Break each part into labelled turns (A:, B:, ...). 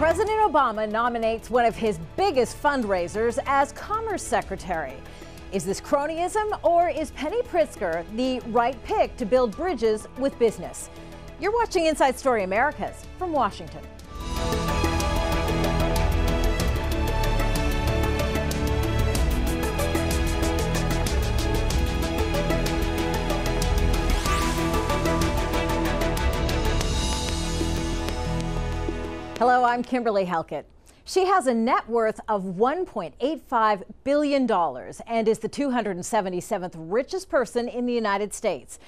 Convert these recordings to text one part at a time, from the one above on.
A: President Obama nominates one of his biggest fundraisers as Commerce Secretary. Is this cronyism or is Penny Pritzker the right pick to build bridges with business? You're watching Inside Story Americas from Washington. Hello, I'm Kimberly Halkett. She has a net worth of $1.85 billion and is the 277th richest person in the United States.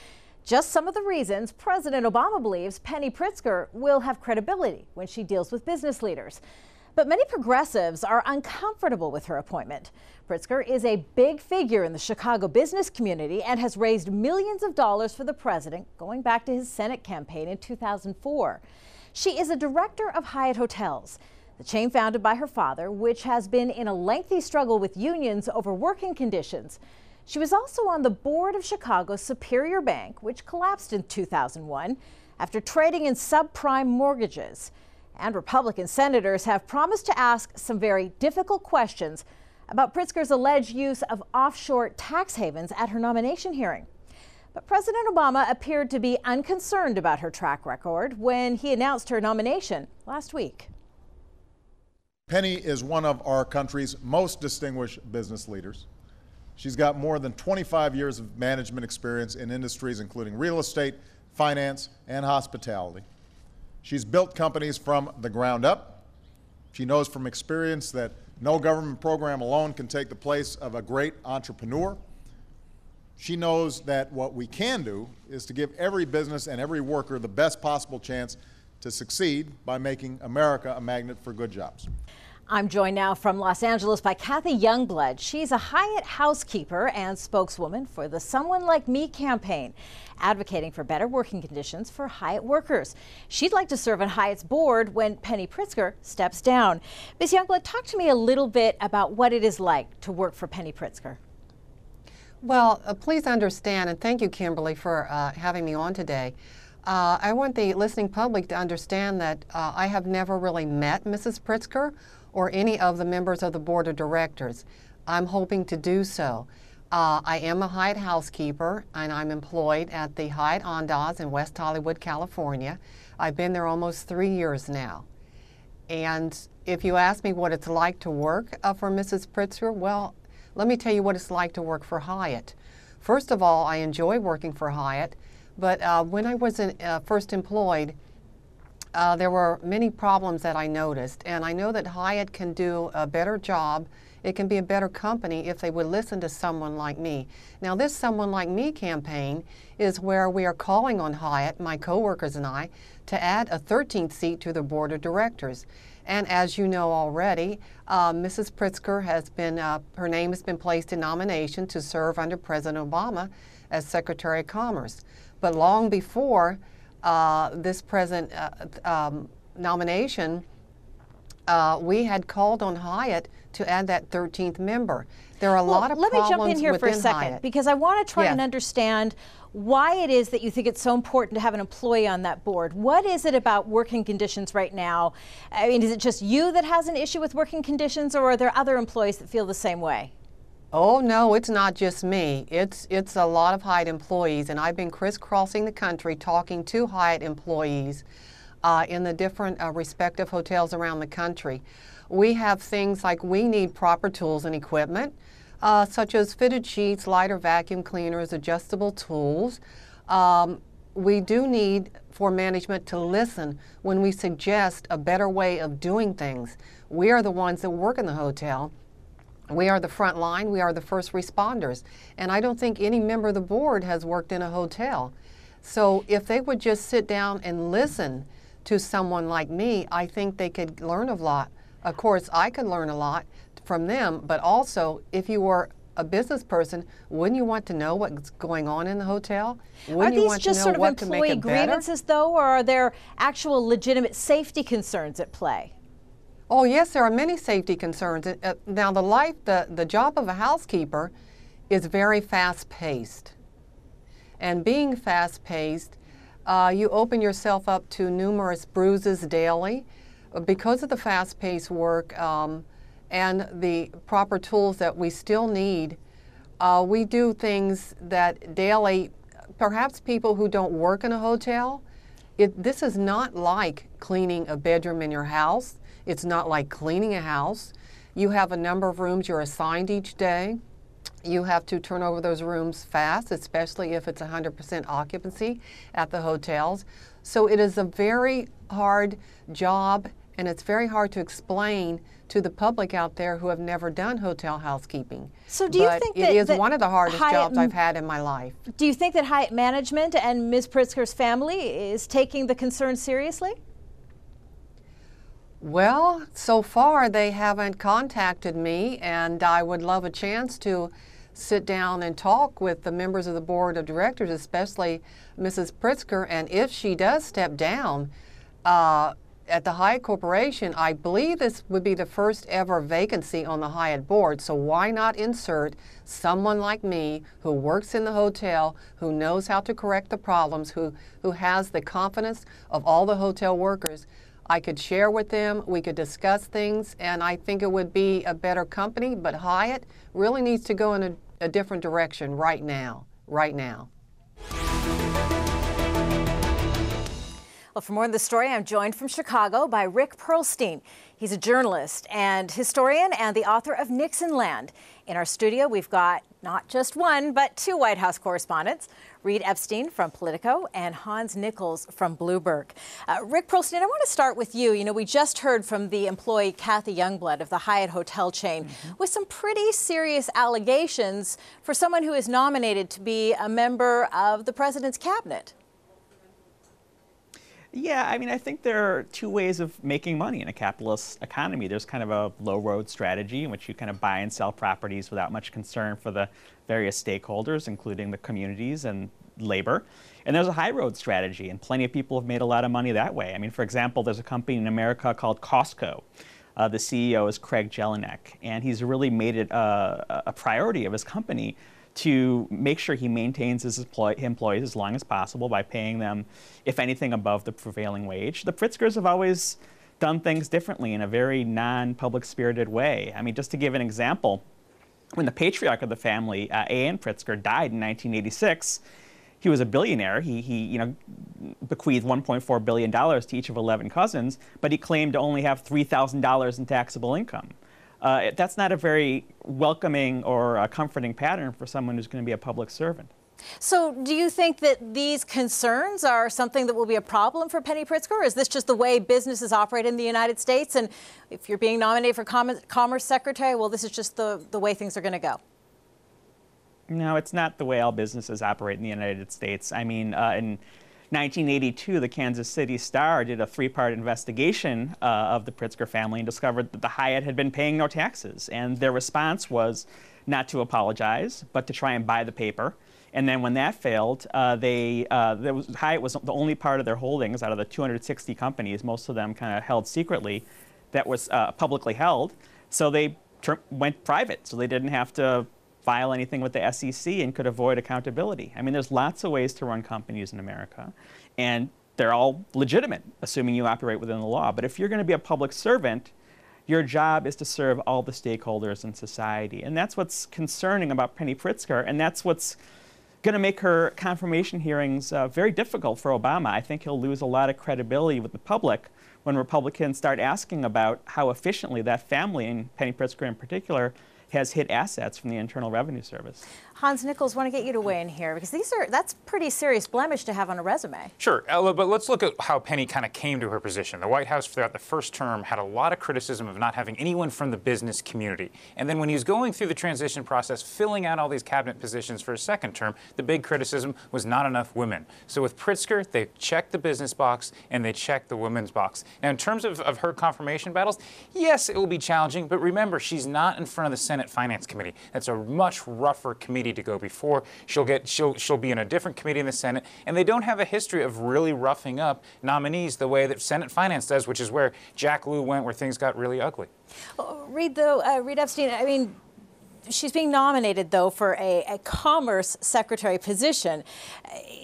A: Just some of the reasons President Obama believes Penny Pritzker will have credibility when she deals with business leaders. But many progressives are uncomfortable with her appointment. Pritzker is a big figure in the Chicago business community and has raised millions of dollars for the president going back to his Senate campaign in 2004. She is a director of Hyatt Hotels, the chain founded by her father, which has been in a lengthy struggle with unions over working conditions. She was also on the board of Chicago's Superior Bank, which collapsed in 2001 after trading in subprime mortgages. And Republican senators have promised to ask some very difficult questions about Pritzker's alleged use of offshore tax havens at her nomination hearing. But President Obama appeared to be unconcerned about her track record when he announced her nomination last week.
B: Penny is one of our country's most distinguished business leaders. She's got more than 25 years of management experience in industries including real estate, finance, and hospitality. She's built companies from the ground up. She knows from experience that no government program alone can take the place of a great entrepreneur. She knows that what we can do is to give every business and every worker the best possible chance to succeed by making America a magnet for good jobs.
A: I'm joined now from Los Angeles by Cathy Youngblood. She's a Hyatt housekeeper and spokeswoman for the Someone Like Me campaign, advocating for better working conditions for Hyatt workers. She'd like to serve on Hyatt's board when Penny Pritzker steps down. Ms. Youngblood, talk to me a little bit about what it is like to work for Penny Pritzker.
C: Well, uh, please understand, and thank you, Kimberly, for uh, having me on today. Uh, I want the listening public to understand that uh, I have never really met Mrs. Pritzker or any of the members of the board of directors. I'm hoping to do so. Uh, I am a Hyatt housekeeper and I'm employed at the Hyatt Andaz in West Hollywood, California. I've been there almost three years now. And if you ask me what it's like to work uh, for Mrs. Pritzker, well, let me tell you what it's like to work for Hyatt. First of all, I enjoy working for Hyatt, but uh, when I was in, uh, first employed, uh, there were many problems that I noticed, and I know that Hyatt can do a better job. It can be a better company if they would listen to someone like me. Now, this Someone Like Me campaign is where we are calling on Hyatt, my coworkers and I, to add a 13th seat to the board of directors. And as you know already, uh, Mrs. Pritzker has been, uh, her name has been placed in nomination to serve under President Obama as Secretary of Commerce. But long before uh, this present uh, um, nomination, uh, we had called on Hyatt to add that 13th member. There are a
A: well,
C: lot of
A: let
C: problems
A: me jump in here for a second
C: Hyatt.
A: because I want to try and understand why it is that you think it's so important to have an employee on that board. What is it about working conditions right now? I mean, is it just you that has an issue with working conditions, or are there other employees that feel the same way?
C: Oh no, it's not just me. It's it's a lot of Hyatt employees, and I've been crisscrossing the country talking to Hyatt employees uh, in the different uh, respective hotels around the country. We have things like we need proper tools and equipment, uh, such as fitted sheets, lighter vacuum cleaners, adjustable tools. Um, we do need for management to listen when we suggest a better way of doing things. We are the ones that work in the hotel we are the front line, we are the first responders. And I don't think any member of the board has worked in a hotel. So if they would just sit down and listen to someone like me, I think they could learn a lot. Of course, I could learn a lot from them, but also if you were a business person, wouldn't you want to know what's going on in the hotel? Wouldn't
A: are these just sort of employee grievances, though, or are there actual legitimate safety concerns at play?
C: Oh yes, there are many safety concerns. Uh, now the life, the, the job of a housekeeper is very fast paced. And being fast paced, uh, you open yourself up to numerous bruises daily. because of the fast-paced work um, and the proper tools that we still need, uh, we do things that daily, perhaps people who don't work in a hotel, it, this is not like cleaning a bedroom in your house. It's not like cleaning a house. You have a number of rooms you're assigned each day. You have to turn over those rooms fast, especially if it's 100% occupancy at the hotels. So it is a very hard job and it's very hard to explain to the public out there who have never done hotel housekeeping.
A: So do you
C: but
A: think
C: it is
A: that
C: one of the hardest
A: Hyatt
C: jobs I've had in my life.
A: Do you think that Hyatt management and Ms. Pritzker's family is taking the concern seriously?
C: Well, so far they haven't contacted me, and I would love a chance to sit down and talk with the members of the board of directors, especially Mrs. Pritzker. And if she does step down uh, at the Hyatt Corporation, I believe this would be the first ever vacancy on the Hyatt board. So why not insert someone like me who works in the hotel, who knows how to correct the problems, who, who has the confidence of all the hotel workers? I could share with them, we could discuss things, and I think it would be a better company. But Hyatt really needs to go in a, a different direction right now, right now.
A: Well, for more on the story, I'm joined from Chicago by Rick Perlstein. He's a journalist and historian and the author of Nixonland. In our studio, we've got not just one, but two White House correspondents. Reid Epstein from Politico and Hans Nichols from Bloomberg. Uh, Rick Perlstein, I want to start with you. You know, we just heard from the employee Cathy Youngblood of the Hyatt hotel chain mm-hmm. with some pretty serious allegations for someone who is nominated to be a member of the president's cabinet.
D: Yeah, I mean, I think there are two ways of making money in a capitalist economy. There's kind of a low road strategy in which you kind of buy and sell properties without much concern for the various stakeholders, including the communities and labor. And there's a high road strategy, and plenty of people have made a lot of money that way. I mean, for example, there's a company in America called Costco. Uh, the CEO is Craig Jelinek, and he's really made it a, a priority of his company to make sure he maintains his employees as long as possible by paying them, if anything, above the prevailing wage. The Pritzkers have always done things differently in a very non public spirited way. I mean, just to give an example, when the patriarch of the family, uh, A.N. Pritzker, died in 1986, he was a billionaire. He, he you know, bequeathed $1.4 billion to each of 11 cousins, but he claimed to only have $3,000 in taxable income uh, that's not a very welcoming or uh, comforting pattern for someone who's going to be a public servant.
A: So, do you think that these concerns are something that will be a problem for Penny Pritzker? Or is this just the way businesses operate in the United States? And if you're being nominated for Com- Commerce Secretary, well, this is just the, the way things are going to go?
D: No, it's not the way all businesses operate in the United States. I mean, uh, in 1982, the Kansas City Star did a three part investigation uh, of the Pritzker family and discovered that the Hyatt had been paying no taxes. And their response was not to apologize, but to try and buy the paper. And then when that failed, uh, they uh, was, Hyatt was the only part of their holdings out of the 260 companies, most of them kind of held secretly, that was uh, publicly held. So they went private, so they didn't have to file anything with the SEC and could avoid accountability. I mean, there's lots of ways to run companies in America, and they're all legitimate, assuming you operate within the law. But if you're going to be a public servant, your job is to serve all the stakeholders in society. And that's what's concerning about Penny Pritzker, and that's what's going to make her confirmation hearings uh, very difficult for Obama. I think he'll lose a lot of credibility with the public when Republicans start asking about how efficiently that family, and Penny Pritzker in particular, has hit assets from the Internal Revenue Service.
A: Hans Nichols, want to get you to weigh in here because these are that's pretty serious blemish to have on a resume.
E: Sure, uh, Ella, but let's look at how Penny kind of came to her position. The White House throughout the first term had a lot of criticism of not having anyone from the business community. And then when he was going through the transition process, filling out all these cabinet positions for his second term, the big criticism was not enough women. So with Pritzker, they checked the business box and they checked the women's box. Now, in terms of, of her confirmation battles, yes, it will be challenging, but remember, she's not in front of the Senate Finance Committee. That's a much rougher committee to go before. She'll get she'll she'll be in a different committee in the Senate, and they don't have a history of really roughing up nominees the way that Senate Finance does, which is where Jack Lew went, where things got really ugly.
A: Oh, Reid though, uh, Epstein. I mean. She's being nominated, though, for a, a, commerce secretary position.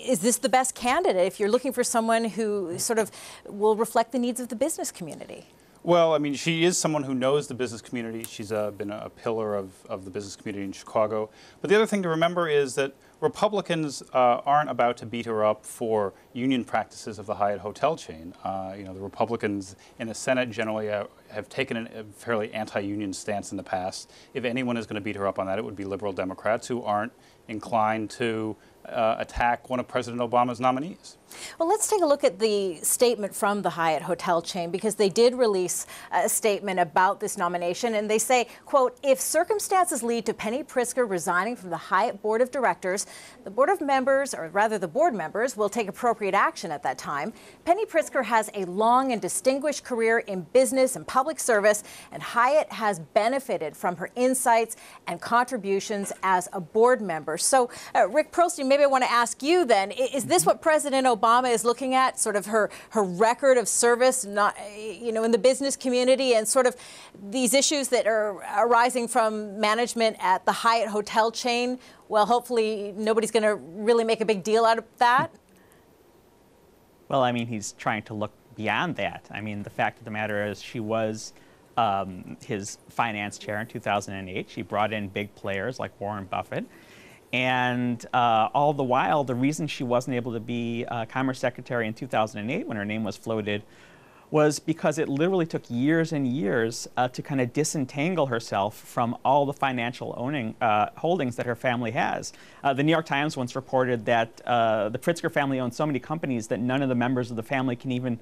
A: Is this the best candidate if you're looking for someone who sort of will reflect the needs of the business community?
F: Well, I mean, she is someone who knows the business community. She's uh, been a pillar of, of the business community in Chicago. But the other thing to remember is that Republicans uh, aren't about to beat her up for union practices of the Hyatt hotel chain. Uh, you know, the Republicans in the Senate generally uh, have taken a fairly anti-union stance in the past. If anyone is going to beat her up on that, it would be liberal Democrats who aren't inclined to uh, attack one of President Obama's nominees.
A: Well, let's take a look at the statement from the Hyatt hotel chain because they did release a statement about this nomination and they say, quote, if circumstances lead to Penny Pritzker resigning from the Hyatt board of directors, the board of members, or rather the board members, will take appropriate action at that time. Penny Pritzker has a long and distinguished career in business and public service, and Hyatt has benefited from her insights and contributions as a board member. So, uh, Rick Perlstein, maybe I want to ask you then, is this what President Obama Obama is looking at, sort of her, her record of service, not, you know, in the business community and sort of these issues that are arising from management at the Hyatt hotel chain. Well, hopefully nobody's going to really make a big deal out of that.
D: Well, I mean, he's trying to look beyond that. I mean, the fact of the matter is she was um, his finance chair in 2008. She brought in big players like Warren Buffett. And uh, all the while, the reason she wasn't able to be uh, Commerce Secretary in 2008 when her name was floated was because it literally took years and years uh, to kind of disentangle herself from all the financial owning uh, holdings that her family has. Uh, the New York Times once reported that uh, the Pritzker family owns so many companies that none of the members of the family can even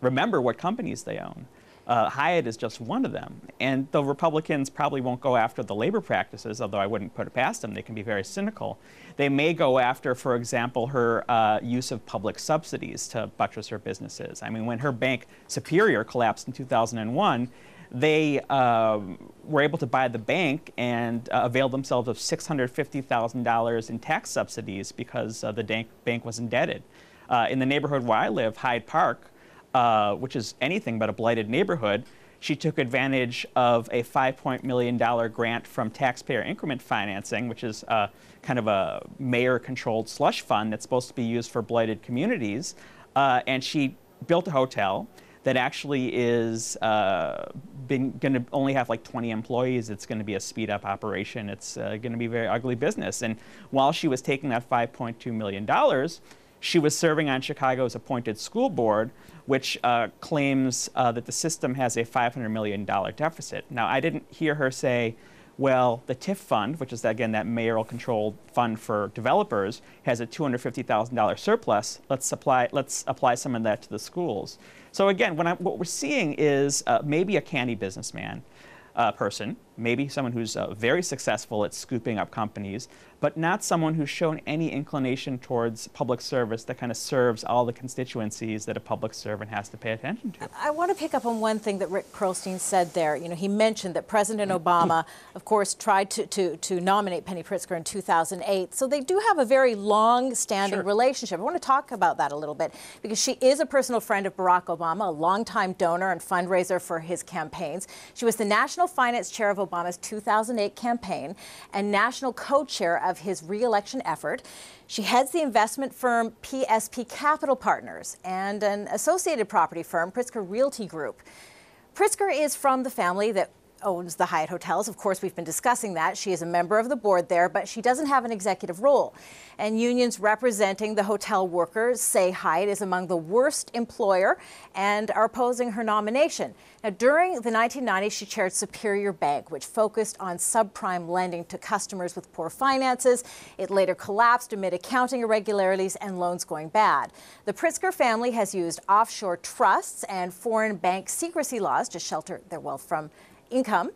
D: remember what companies they own. Uh, Hyatt is just one of them. And the Republicans probably won't go after the labor practices, although I wouldn't put it past them. They can be very cynical. They may go after, for example, her uh, use of public subsidies to buttress her businesses. I mean, when her bank Superior collapsed in 2001, they uh, were able to buy the bank and uh, avail themselves of $650,000 in tax subsidies because uh, the bank, was indebted. Uh, in the neighborhood where I live, Hyde Park, uh, which is anything but a blighted neighborhood, she took advantage of a $5 million grant from taxpayer increment financing, which is uh, kind of a mayor controlled slush fund that's supposed to be used for blighted communities. Uh, and she built a hotel that actually is uh, going to only have like 20 employees. It's going to be a speed up operation. It's uh, going to be very ugly business. And while she was taking that $5.2 million, she was serving on Chicago's appointed school board, which uh, claims uh, that the system has a $500 million deficit. Now, I didn't hear her say, well, the TIF fund, which is again that mayoral controlled fund for developers, has a $250,000 surplus. Let's apply, let's apply some of that to the schools. So again, what, what we're seeing is uh, maybe a canny businessman uh, person, maybe someone who's uh, very successful at scooping up companies, but not someone who's shown any inclination towards public service that kind of serves all the constituencies that a public servant has to pay attention to.
A: I want to pick up on one thing that Rick Perlstein said there. You know, he mentioned that President Obama, of course, tried to, to, to nominate Penny Pritzker in 2008. So they do have a very long-standing sure. relationship. I want to talk about that a little bit because she is a personal friend of Barack Obama, a longtime donor and fundraiser for his campaigns. She was the national finance chair of Obama's 2008 campaign and national co-chair of his reelection effort. She heads the investment firm PSP Capital Partners and an associated property firm, Pritzker Realty Group. Pritzker is from the family that owns the Hyatt Hotels. Of course, we've been discussing that. She is a member of the board there, but she doesn't have an executive role. And unions representing the hotel workers say Hyatt is among the worst employer and are opposing her nomination. Now, during the 1990s, she chaired Superior Bank, which focused on subprime lending to customers with poor finances. It later collapsed amid accounting irregularities and loans going bad. The Pritzker family has used offshore trusts and foreign bank secrecy laws to shelter their wealth from income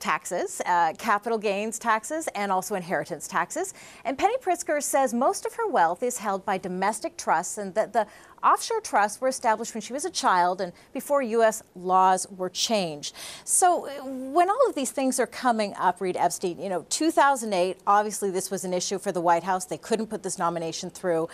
A: taxes, uh, capital gains taxes, and also inheritance taxes. And Penny Pritzker says most of her wealth is held by domestic trusts and that the offshore trusts were established when she was a child and before U.S. laws were changed. So uh, when all of these things are coming up, Reid Epstein, you know, 2008, obviously this was an issue for the White House. They couldn't put this nomination through.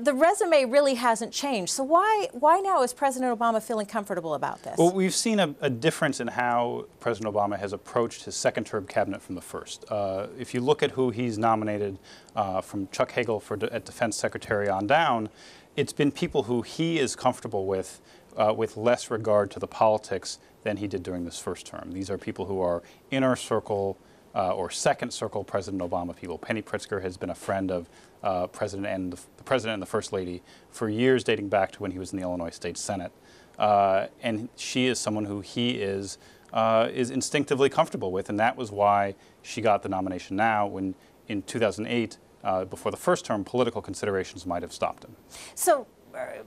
A: The resume really hasn't changed. So why why now is President Obama feeling comfortable about this?
F: Well, we've seen a, a difference in how President Obama has approached his second-term cabinet from the first. Uh, if you look at who he's nominated uh, from Chuck Hagel for de- at Defense Secretary on down, it's been people who he is comfortable with uh, with less regard to the politics than he did during this first term. These are people who are inner circle uh, or second circle President Obama people. Penny Pritzker has been a friend of uh, President and the, the, President and the First Lady for years, dating back to when he was in the Illinois State Senate. Uh, and she is someone who he is uh, is instinctively comfortable with, and that was why she got the nomination now. When in 2008, uh, before the first term, political considerations might have stopped him.
A: So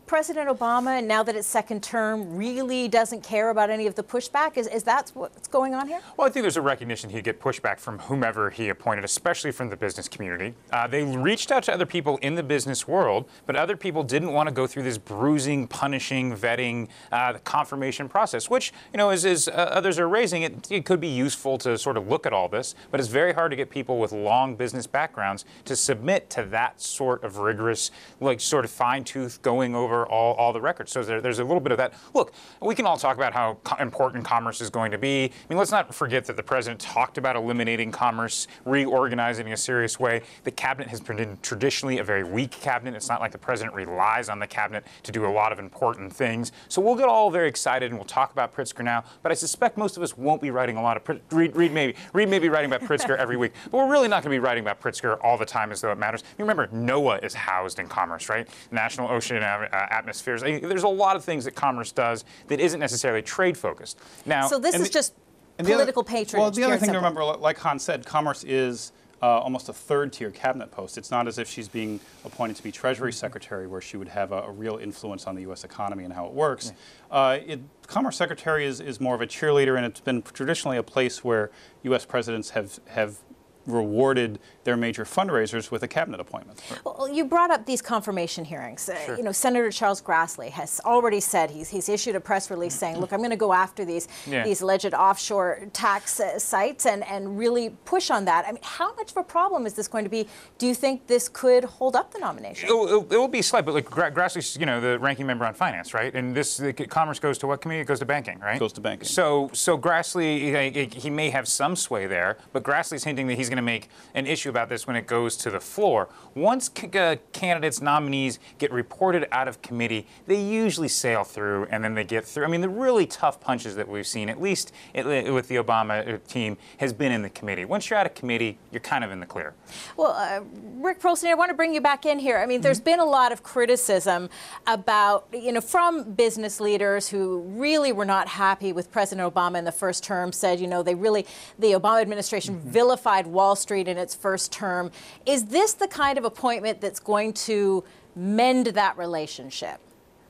A: President Obama, now that it's second term, really doesn't care about any of the pushback? Is, is that what's going on here?
E: Well, I think there's a recognition he'd get pushback from whomever he appointed, especially from the business community. Uh, they reached out to other people in the business world, but other people didn't want to go through this bruising, punishing, vetting, uh, confirmation process, which, you know, as, as uh, others are raising, it, it could be useful to sort of look at all this, but it's very hard to get people with long business backgrounds to submit to that sort of rigorous, like, sort of fine-tooth going going over all, all the records. So there, there's a little bit of that. Look, we can all talk about how co important commerce is going to be. I mean, let's not forget that the president talked about eliminating commerce, reorganizing in a serious way. The cabinet has been traditionally a very weak cabinet. It's not like the president relies on the cabinet to do a lot of important things. So we'll get all very excited and we'll talk about Pritzker now. But I suspect most of us won't be writing a lot of Reid, Reid maybe Reid may be writing about Pritzker every week, but we're really not going to be writing about Pritzker all the time as though it matters. You remember NOAA is housed in commerce, right? National Ocean uh, atmospheres. There's a lot of things that commerce does that isn't necessarily trade focused.
A: Now, so this is the, just political
F: other,
A: patronage.
F: Well, the other thing to remember, like Hans said, commerce is uh, almost a third tier cabinet post. It's not as if she's being appointed to be Treasury Secretary, where she would have a, a real influence on the U.S. economy and how it works. Yeah. Uh, it, Commerce Secretary is, is more of a cheerleader, and it's been traditionally a place where U.S. presidents have, have rewarded their major fundraisers with a cabinet appointment.
A: Well, you brought up these confirmation hearings. Uh, you know, Senator Charles Grassley has already said he's, he's issued a press release saying, look, I'm going to go after these yeah. these alleged offshore tax uh, sites and, and really push on that. I mean, how much of a problem is this going to be? Do you think this could hold up the nomination?
E: It will, it will be slight, but like Grassley's, you know, the ranking member on finance, right? And this, the, commerce goes to what committee? It goes to banking, right? It
F: goes to banking.
E: So, so Grassley, he, he may have some sway there, but Grassley's hinting that he's going to make an issue about this when it goes to the floor. Once uh, candidates, nominees get reported out of committee, they usually sail through and then they get through. I mean, the really tough punches that we've seen, at least with the Obama uh, team, has been in the committee. Once you're out of committee, you're kind of in the clear.
A: Well, uh, Rick Perlstein, I want to bring you back in here. I mean, there's mm-hmm. been a lot of criticism about, you know, from business leaders who really were not happy with President Obama in the first term, said, you know, they really, the Obama administration mm-hmm. vilified Wall Street in its first term. Is this the kind of appointment that's going to mend that relationship?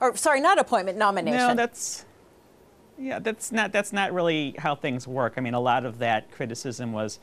A: Or sorry, not appointment, nomination.
D: No, that's yeah, that's not that's not really how things work. I mean, a lot of that criticism was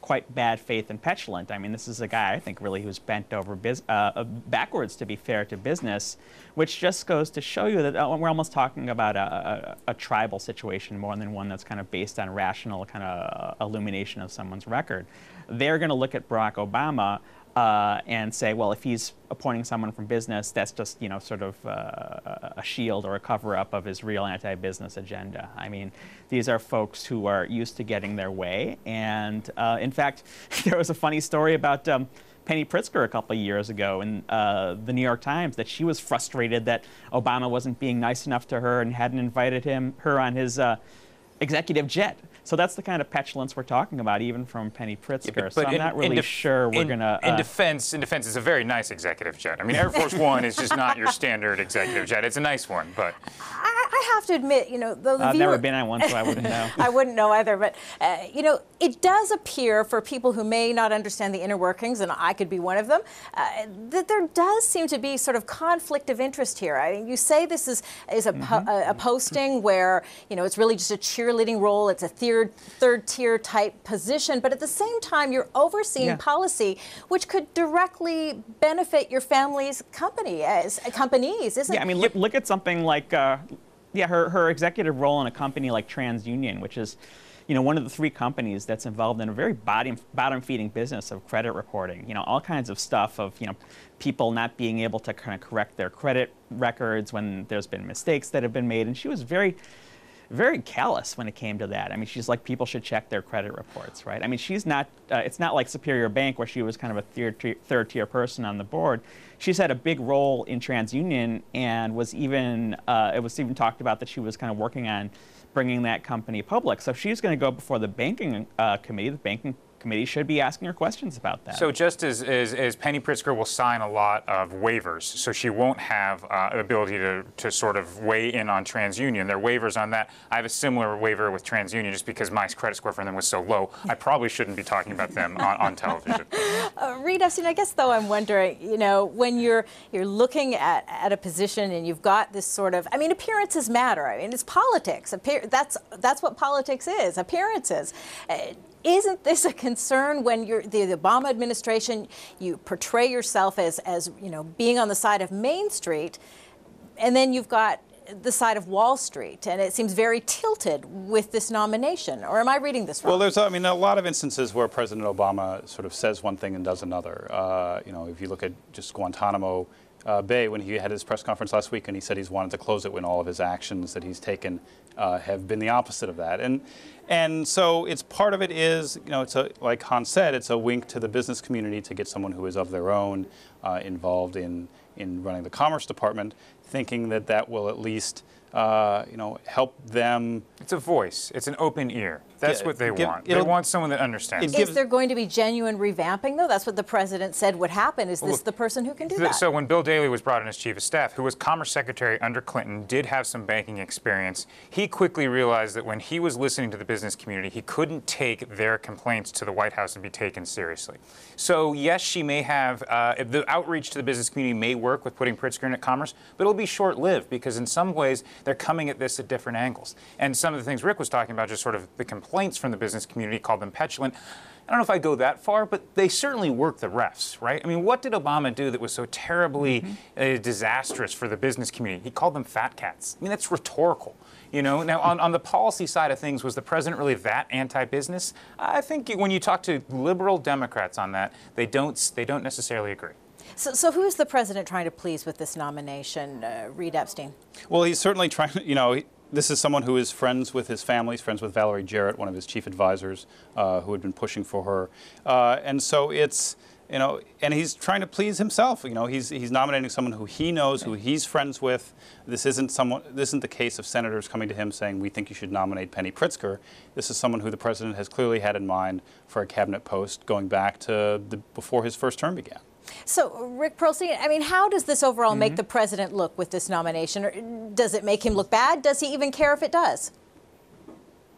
D: quite bad faith and petulant. I mean, this is a guy I think really who's bent over uh, uh, backwards to be fair to business, which just goes to show you that uh, we're almost talking about a, a, a, tribal situation more than one that's kind of based on rational kind of uh, illumination of someone's record. They're going to look at Barack Obama uh, and say, well, if he's appointing someone from business, that's just you know sort of uh, a shield or a cover-up of his real anti-business agenda. I mean, these are folks who are used to getting their way, and uh, in fact, there was a funny story about. Um, Penny Pritzker a couple of years ago in uh, the New York Times that she was frustrated that Obama wasn't being nice enough to her and hadn't invited him her on his uh, executive jet. So that's the kind of petulance we're talking about, even from Penny Pritzker. Yeah, but, but so I'm in, not really sure we're going to.
E: Uh, in defense, in defense, it's a very nice executive jet. I mean, Air Force One is just not your standard executive jet. It's a nice one, but.
A: I, I have to admit, you know, though the
D: I've
A: viewer,
D: never been on one, so I wouldn't know.
A: I wouldn't know either, but uh, you know, it does appear for people who may not understand the inner workings, and I could be one of them, uh, that there does seem to be sort of conflict of interest here. I mean, you say this is is a, mm-hmm. po- a, a posting where you know it's really just a cheerleading role. It's a third third tier type position, but at the same time, you're overseeing yeah. policy which could directly benefit your family's company as companies, isn't?
D: Yeah, I mean, look, look at something like. Uh, yeah, her, her executive role in a company like TransUnion, which is you know, one of the three companies that's involved in a very bottom, bottom feeding business of credit reporting. You know, all kinds of stuff of, you know, people not being able to kind of correct their credit records when there's been mistakes that have been made. And she was very, very callous when it came to that. I mean, she's like, people should check their credit reports, right? I mean, she's not, uh, it's not like Superior Bank where she was kind of a third tier, person on the board. She's had a big role in TransUnion and was even, uh, it was even talked about that she was kind of working on bringing that company public. So she's going to go before the banking uh, committee, the banking committee should be asking her questions about that.
E: So just as, as, as Penny Pritzker will sign a lot of waivers, so she won't have uh, ability to, to sort of weigh in on TransUnion. There are waivers on that. I have a similar waiver with TransUnion just because my credit score for them was so low. I probably shouldn't be talking about them on, on television.
A: Uh, Reid Epstein, I guess though I'm wondering, you know, when you're you're looking at, at a position and you've got this sort of, I mean, appearances matter. I mean, it's politics. Appear, that's that's what politics is. Appearances. Uh, isn't this a concern when you're the, the, Obama administration? You portray yourself as, as you know being on the side of Main Street, and then you've got the side of Wall Street, and it seems very tilted with this nomination. Or am I reading this wrong?
F: Well, there's I mean a lot of instances where President Obama sort of says one thing and does another. Uh, you know, if you look at just Guantanamo. Uh, Bay, when he had his press conference last week, and he said he's wanted to close it when all of his actions that he's taken uh, have been the opposite of that. And and so it's part of it is, you know, it's a, like Hans said, it's a wink to the business community to get someone who is of their own uh, involved in, in running the Commerce Department, thinking that that will at least uh, you know, help them.
E: It's a voice. It's an open ear. That's what they give, want. They want someone that understands.
A: Is there going to be genuine revamping, though? That's what the president said would happen. Is this well, the person who can do that?
E: So when Bill Daley was brought in as chief of staff, who was Commerce Secretary under Clinton, did have some banking experience, he quickly realized that when he was listening to the business community, he couldn't take their complaints to the White House and be taken seriously. So yes, she may have uh, the outreach to the business community may work with putting Pritzker in at Commerce, but it'll be short-lived because in some ways they're coming at this at different angles. And some of the things Rick was talking about, just sort of the complaints from the business community, called them petulant. I don't know if I go that far, but they certainly work the refs, right? I mean, what did Obama do that was so terribly mm-hmm. uh, disastrous for the business community? He called them fat cats. I mean, that's rhetorical. You know, now on, on the policy side of things, was the president really that anti-business? I think when you talk to liberal Democrats on that, they don't they don't necessarily agree.
A: So, so who is the president trying to please with this nomination, uh, Reid Epstein?
F: Well, he's certainly trying. To, you know, this is someone who is friends with his family, friends with Valerie Jarrett, one of his chief advisors, uh, who had been pushing for her, uh, and so it's you know, and he's trying to please himself. You know, he's he's nominating someone who he knows, who he's friends with. This isn't someone. This isn't the case of senators coming to him saying, "We think you should nominate Penny Pritzker." This is someone who the president has clearly had in mind for a cabinet post going back to the, before his first term began.
A: So, Rick Perlstein, I mean, how does this overall mm -hmm. make the president look with this nomination? Or does it make him look bad? Does he even care if it does?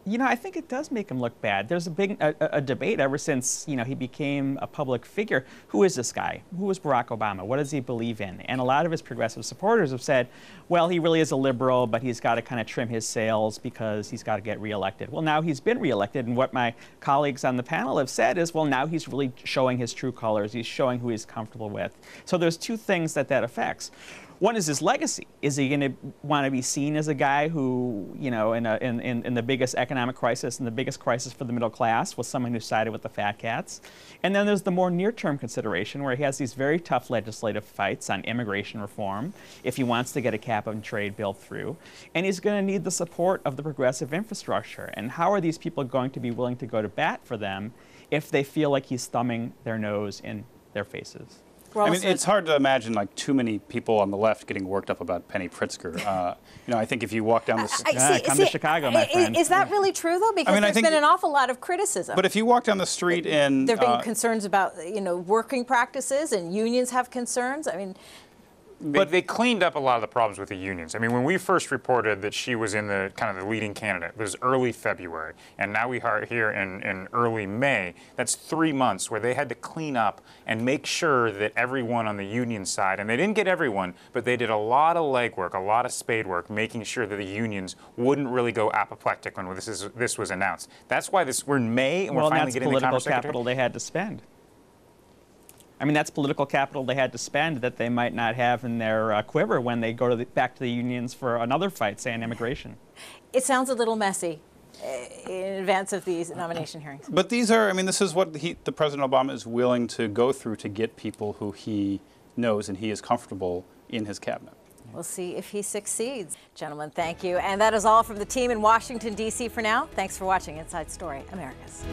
D: You know, I think it does make him look bad. There's a big a, a, debate ever since you know he became a public figure. Who is this guy? Who is Barack Obama? What does he believe in? And a lot of his progressive supporters have said, well, he really is a liberal, but he's got to kind of trim his sails because he's got to get reelected. Well, now he's been reelected, and what my colleagues on the panel have said is, well, now he's really showing his true colors. He's showing who he's comfortable with. So there's two things that that affects. One is his legacy. Is he going to want to be seen as a guy who, you know, in, a, in, in, in, the biggest economic crisis and the biggest crisis for the middle class was someone who sided with the fat cats? And then there's the more near-term consideration where he has these very tough legislative fights on immigration reform if he wants to get a cap and trade bill through. And he's going to need the support of the progressive infrastructure. And how are these people going to be willing to go to bat for them if they feel like he's thumbing their nose in their faces?
F: I mean, it's hard to imagine like too many people on the left getting worked up about Penny Pritzker. Uh, you know, I think if you walk down the street,
D: ah, come see, to Chicago, my friend.
A: Is that really true though? Because I mean, there's been an awful lot of criticism.
F: But if you walk down the street in,
A: there've been uh, concerns about you know working practices, and unions have concerns. I mean,
E: but they cleaned up a lot of the problems with the unions. I mean, when we first reported that she was in the kind of the leading candidate, it was early February, and now we are here in, in early May. That's three months where they had to clean up and make sure that everyone on the union side, and they didn't get everyone, but they did a lot of legwork, a lot of spade work, making sure that the unions wouldn't really go apoplectic when this is this was announced. That's why this we're in May and
D: well,
E: we're finally
D: getting
E: the political
D: capital they had to spend. I mean, that's political capital they had to spend that they might not have in their uh, quiver when they go to the, back to the unions for another fight, say on immigration.
A: It sounds a little messy uh, in advance of these nomination hearings.
F: But these are, I mean, this is what he, the President Obama is willing to go through to get people who he knows and he is comfortable in his cabinet.
A: We'll see if he succeeds. Gentlemen, thank you. And that is all from the team in Washington, D.C. for now. Thanks for watching Inside Story Americas.